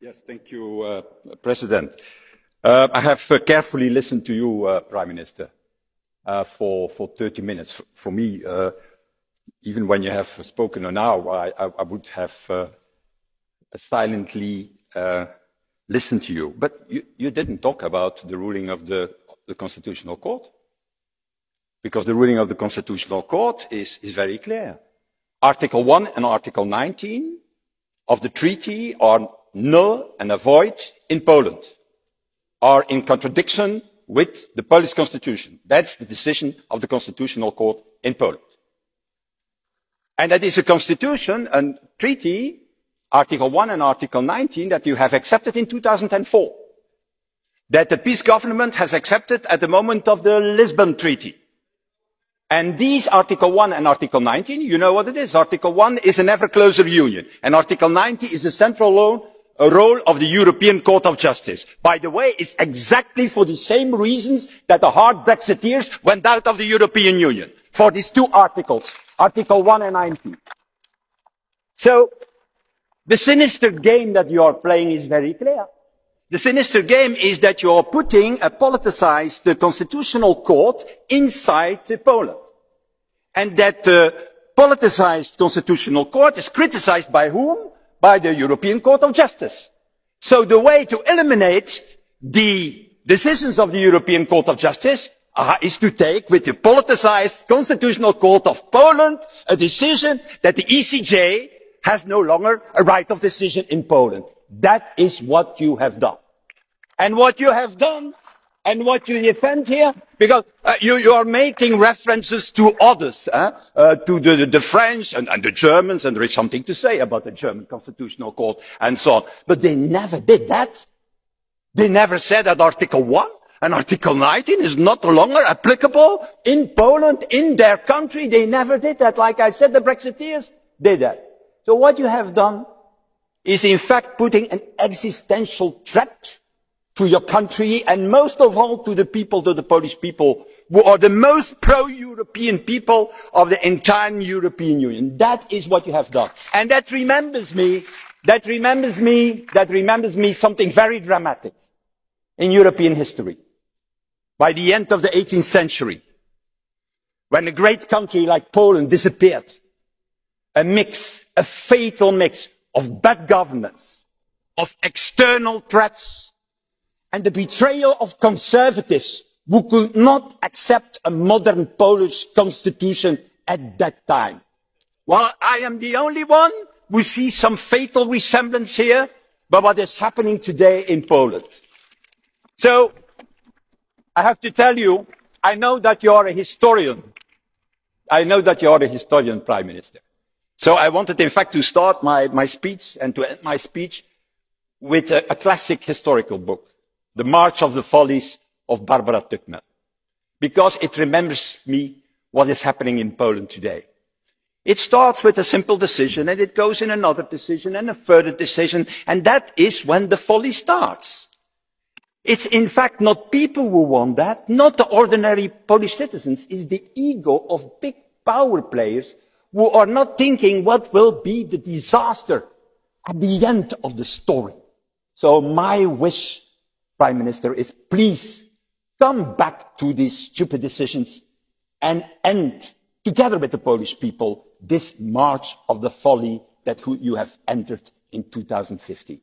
Yes, thank you, uh, President. Uh, I have uh, carefully listened to you, uh, Prime Minister, uh, for, for 30 minutes. For me, uh, even when you have spoken now, I, I, I would have silently listened to you. But you, you didn't talk about the ruling of the, the Constitutional Court. Because the ruling of the Constitutional Court is, is very clear. Article 1 and Article 19 of the treaty are null and void in Poland, are in contradiction with the Polish constitution. That's the decision of the Constitutional Court in Poland. And that is a constitution, and treaty, Article 1 and Article 19, that you have accepted in 2004. That the PiS government has accepted at the moment of the Lisbon Treaty. And these Article 1 and Article 19, you know what it is. Article 1 is an ever closer union. And Article 19 is the central law, a role of the European Court of Justice. By the way, it's exactly for the same reasons that the hard Brexiteers went out of the European Union. For these two articles, Article 1 and 19. So, the sinister game that you are playing is very clear. The sinister game is that you are putting a politicized uh, constitutional court inside Poland. And that the politicized constitutional court is criticized by whom? By the European Court of Justice. So the way to eliminate the decisions of the European Court of Justice uh, is to take with the politicized constitutional court of Poland a decision that the ECJ has no longer a right of decision in Poland. That is what you have done. And what you have done and what you defend here, because uh, you, you are making references to others, uh, uh, to the, the French and, and the Germans, and there is something to say about the German Constitutional Court and so on. But they never did that. They never said that Article 1 and Article 19 is not longer applicable in Poland, in their country. They never did that. Like I said, the Brexiteers did that. So what you have done is in fact putting an existential threat to your country and most of all to the people, to the Polish people who are the most pro-European people of the entire European Union. That is what you have done. And that remembers me, that remembers me, that remembers me something very dramatic in European history. By the end of the 18th century, when a great country like Poland disappeared, a mix, a fatal mix of bad governance, of external threats, and the betrayal of conservatives who could not accept a modern Polish constitution at that time. Well, I am the only one who sees some fatal resemblance here by what is happening today in Poland. So, I have to tell you, I know that you are a historian. I know that you are a historian, Prime Minister. So I wanted, in fact, to start my, my speech and to end my speech with a, a classic historical book, The March of the Follies of Barbara Tuchman, because it remembers me what is happening in Poland today. It starts with a simple decision and it goes in another decision and a further decision, and that is when the folly starts. It's in fact not people who want that, not the ordinary Polish citizens, it's the ego of big power players who are not thinking what will be the disaster at the end of the story. So my wish, Prime Minister, is please come back to these stupid decisions and end, together with the Polish people, this march of the folly that you have entered in 2050.